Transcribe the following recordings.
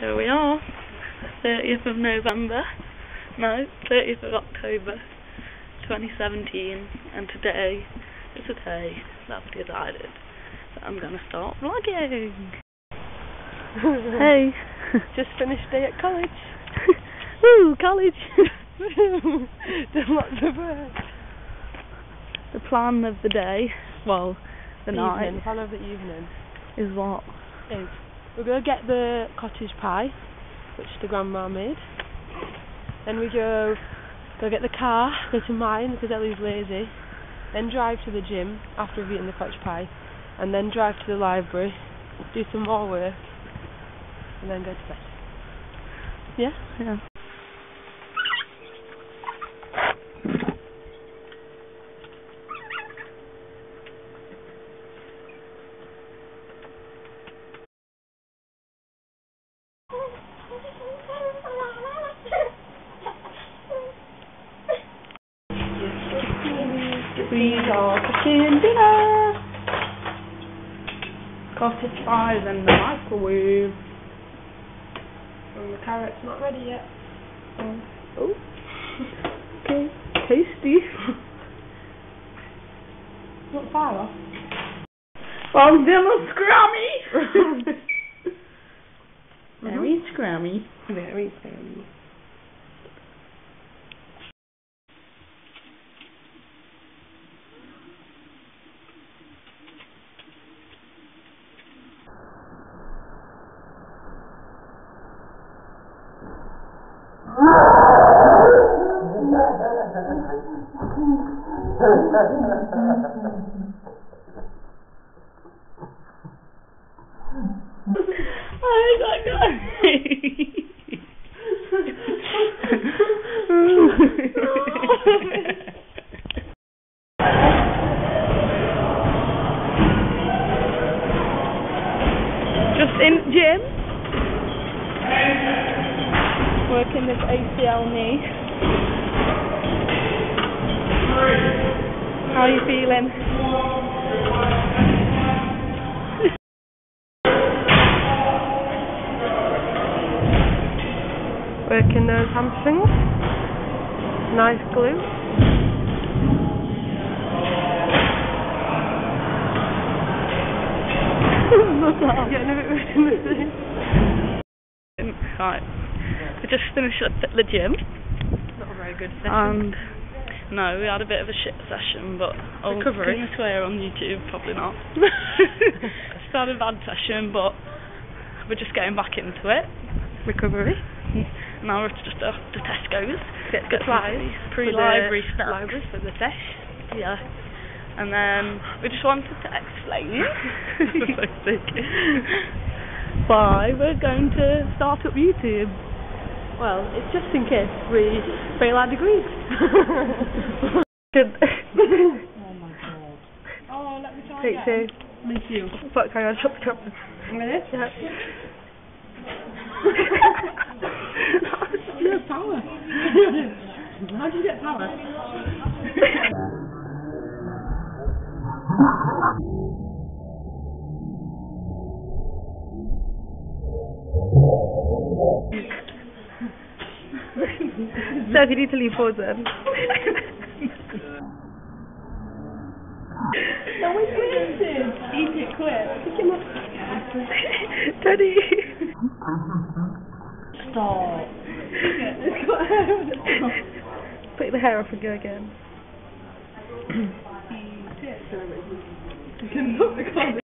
Here we are, 30th of November, no, 30th of October 2017, and today is the day that I've decided that I'm going to start vlogging. hey, Just finished day at college. woo, college. Done lots of work. the plan of the day, well, the, The night, plan of the evening is what? is we're going to get the cottage pie, which the grandma made. Then we go go get the car, go to mine because Ellie's lazy. Then drive to the gym after we've eaten the cottage pie, and then drive to the library, do some more work, and then go to bed. Yeah. Yeah. We are cooking dinner. Cottage pies and the microwave. And the carrot's not ready yet. Oh. oh. okay. Tasty. Not far off. Well, dinner scrummy. Very scrummy. Very scary. I Just in gym. Working this ACL knee. How are you feeling? Working those hamstrings. Nice glue. Getting a bit red in the face. Right. We just finished at the gym Not a very good session. and no, we had a bit of a shit session, but oh, Recovery. can we swear on YouTube? Probably not. Just had a bad session, but we're just getting back into it. Recovery. Now we're just off to Tesco's. Get Get supplies. pre-library snacks. Library for the sesh. Yeah. And then we just wanted to explain why we're going to start up YouTube. Well, it's just in case we fail our degrees. Good. oh, my god. Oh, let me try Take two. Me too. Fuck, hang on, shut the camera. Ready? Yeah. You have power. How do you get power? if you need to leave pause then. No, we can Eat it quick. Pick him up. Teddy. Stop. It's got hair on it. Take the hair off and go again. You can look the comment.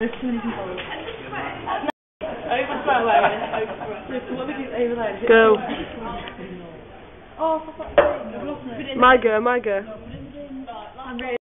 There's too many people. Overthrow Overthrow. What we do overlay? Go. Oh, for fuck's sake. I've